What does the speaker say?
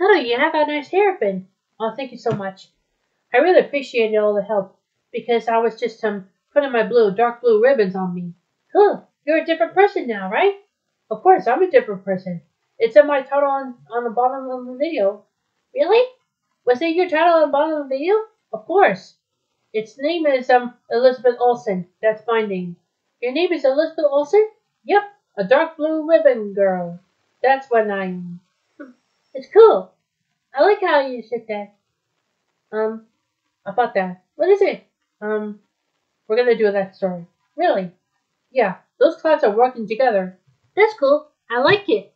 good. You have a nice hairpin. Oh, thank you so much. I really appreciated all the help because I was just um putting my blue, dark blue ribbons on me. Huh, You're a different person now, right? Of course, I'm a different person. It's in my title on, on the bottom of the video. Really? Was it your title on the bottom of the video? Of course. Its name is um Elizabeth Olsen. That's my name. Your name is Elizabeth Olsen? Yep, a dark blue ribbon girl. That's what I'm. It's cool. I like how you said that. Um, about that. What is it? Um, we're gonna do that story. Really? Yeah, those clouds are working together. That's cool. I like it.